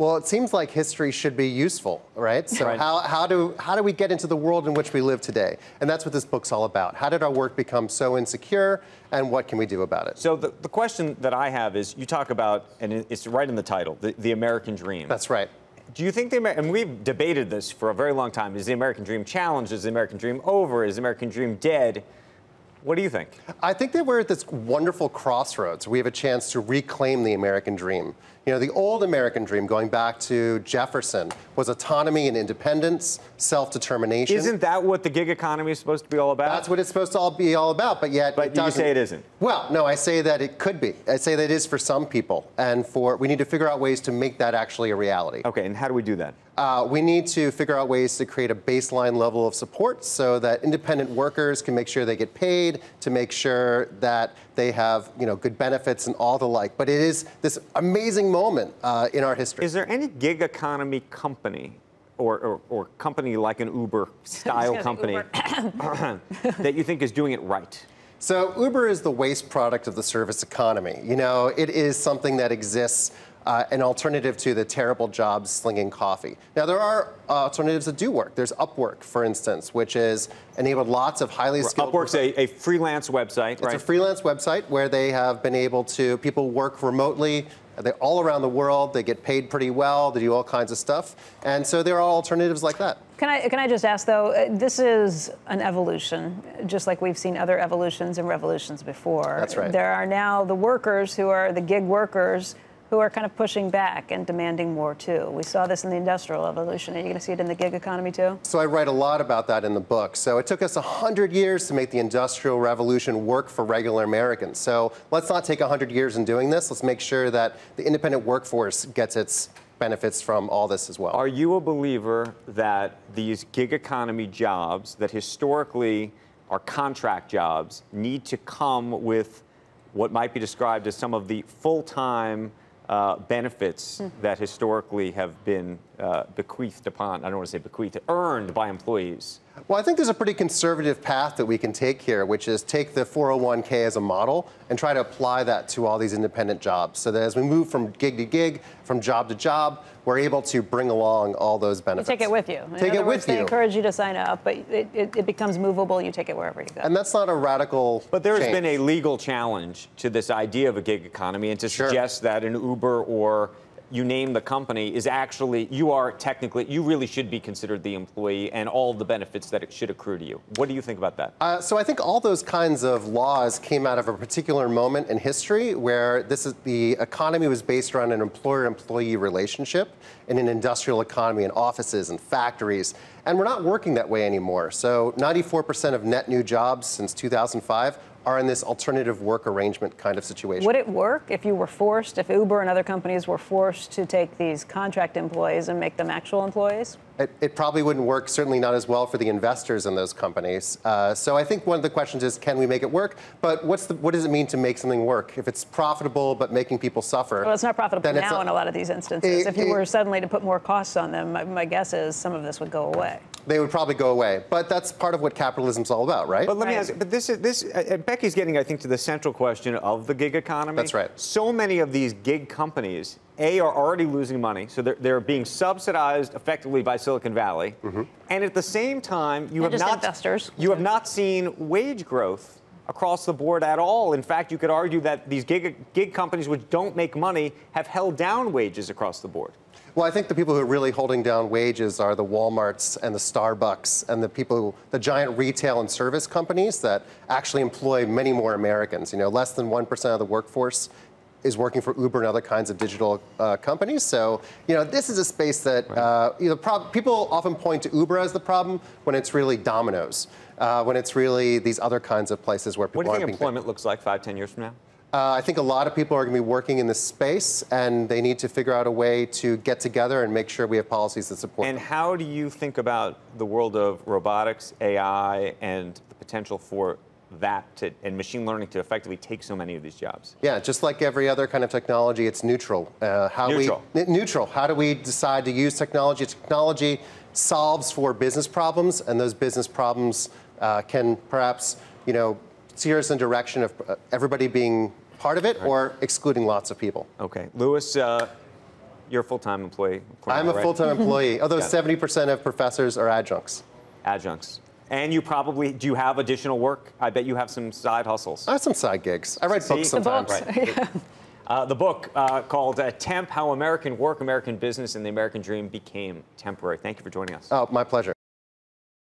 Well, it seems like history should be useful, right? So Right. How, how, do, how do we get into the world in which we live today? And that's what this book's all about. How did our work become so insecure, and what can we do about it? So the, the question that I have is, you talk about, and it's right in the title, the, the American dream. That's right. Do you think the Amer- and we've debated this for a very long time? Is the American dream challenged? Is the American dream over? Is the American dream dead? What do you think? I think that we're at this wonderful crossroads. We have a chance to reclaim the American dream. You know, the old American dream, going back to Jefferson, was autonomy and independence, self-determination. Isn't that what the gig economy is supposed to be all about? That's what it's supposed to all be all about, but yet But it you say it isn't. Well, no, I say that it could be. I say that it is for some people, and for we need to figure out ways to make that actually a reality. Okay, and how do we do that? Uh, we need to figure out ways to create a baseline level of support so that independent workers can make sure they get paid, to make sure that they have you know good benefits and all the like. But it is this amazing moment uh, in our history. Is there any gig economy company or, or, or company like an Uber style gonna say company that you think is doing it right? So Uber is the waste product of the service economy. You know, it is something that exists. Uh, an alternative to the terrible jobs slinging coffee. Now, there are uh, alternatives that do work. There's Upwork, for instance, which has enabled lots of highly skilled. Upwork's a, a freelance website, It's right? a freelance website where they have been able to, people work remotely. They're all around the world. They get paid pretty well. They do all kinds of stuff. And so there are alternatives like that. Can I, can I just ask, though, uh, this is an evolution, just like we've seen other evolutions and revolutions before. That's right. There are now the workers who are the gig workers who are kind of pushing back and demanding more, too. We saw this in the industrial Revolution. Are you going to see it in the gig economy, too? So I write a lot about that in the book. So it took us 100 years to make the Industrial Revolution work for regular Americans. So let's not take 100 years in doing this. Let's make sure that the independent workforce gets its benefits from all this as well. Are you a believer that these gig economy jobs that historically are contract jobs need to come with what might be described as some of the full-time uh, benefits that historically have been uh, bequeathed upon, I don't want to say bequeathed, earned by employees? Well, I think there's a pretty conservative path that we can take here, which is take the 401k as a model and try to apply that to all these independent jobs so that as we move from gig to gig, from job to job, we're able to bring along all those benefits. You benefits. take it with you. In Take other it words, with they you. encourage you to sign up, but it, it, it becomes movable. You take it wherever you go. And that's not a radical But there has change. been a legal challenge to this idea of a gig economy and to Sure. suggest that an Uber or you name the company is actually, you are technically, you really should be considered the employee and all the benefits that it should accrue to you. What do you think about that? Uh, so I think all those kinds of laws came out of a particular moment in history where this is the economy was based around an employer-employee relationship in an industrial economy in offices and factories. And we're not working that way anymore. So 94% of net new jobs since 2005 are in this alternative work arrangement kind of situation. Would it work if you were forced, if Uber and other companies were forced to take these contract employees and make them actual employees? It, it probably wouldn't work, certainly not as well for the investors in those companies. Uh, so I think one of the questions is, can we make it work? But what's the, what does it mean to make something work? If it's profitable but making people suffer, Well, it's not profitable now not- in a lot of these instances. It- if you it- were suddenly to put more costs on them, my, my guess is some of this would go away. They would probably go away. But that's part of what capitalism's all about, right? But let me Right. ask. But this is this. Uh, Becky's getting, I think, to the central question of the gig economy. That's right. So many of these gig companies, a, are already losing money, so they're, they're being subsidized effectively by Silicon Valley, Mm-hmm. and at the same time, you And have not investors. you have not seen wage growth across the board at all. In fact, you could argue that these gig gig companies which don't make money have held down wages across the board. Well, I think the people who are really holding down wages are the Walmarts and the Starbucks and the people, the giant retail and service companies that actually employ many more Americans. You know, less than 1% of the workforce is working for Uber and other kinds of digital uh, companies. So, you know, this is a space that uh, you know, prob- people often point to Uber as the problem when it's really Domino's, uh, when it's really these other kinds of places where people What do you think paid. employment looks like five, ten years from now? Uh, I think a lot of people are going to be working in this space, and they need to figure out a way to get together and make sure we have policies that support And them. how do you think about the world of robotics, AI, and the potential for that to, and machine learning to effectively take so many of these jobs? Yeah, just like every other kind of technology, it's neutral. Uh, how Neutral. We, neutral. How do we decide to use technology? Technology solves for business problems, and those business problems uh, can perhaps, you know, steer us in direction of uh, everybody being part of it or excluding lots of people. Okay, Louis, uh, You're a full-time employee. I'm a right? full-time employee, although 70% of professors are adjuncts. adjuncts. And you probably do you have additional work? I bet you have some side hustles. I have some side gigs. I write See? books The sometimes. books. Right. Uh, the book uh, called uh, Temp How American Work, American Business, and the American Dream Became Temporary. Thank you for joining us. Oh, my pleasure.